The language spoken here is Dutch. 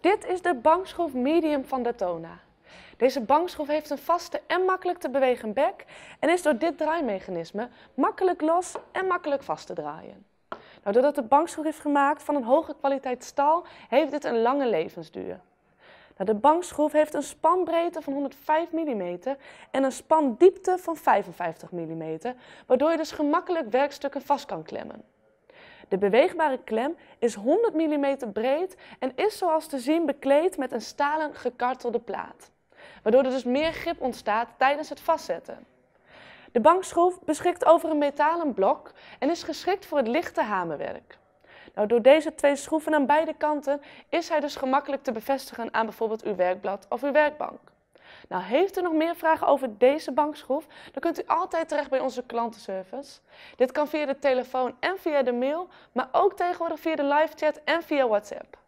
Dit is de bankschroef medium van Datona. Deze bankschroef heeft een vaste en makkelijk te bewegen bek en is door dit draaimechanisme makkelijk los en makkelijk vast te draaien. Nou, doordat de bankschroef is gemaakt van een hoge kwaliteit staal, heeft dit een lange levensduur. Nou, de bankschroef heeft een spanbreedte van 105 mm en een spandiepte van 55 mm, waardoor je dus gemakkelijk werkstukken vast kan klemmen. De beweegbare klem is 100 mm breed en is zoals te zien bekleed met een stalen gekartelde plaat, waardoor er dus meer grip ontstaat tijdens het vastzetten. De bankschroef beschikt over een metalen blok en is geschikt voor het lichte hamerwerk. Nou, door deze twee schroeven aan beide kanten is hij dus gemakkelijk te bevestigen aan bijvoorbeeld uw werkblad of uw werkbank. Nou, heeft u nog meer vragen over deze bankschroef, dan kunt u altijd terecht bij onze klantenservice. Dit kan via de telefoon en via de mail, maar ook tegenwoordig via de live chat en via WhatsApp.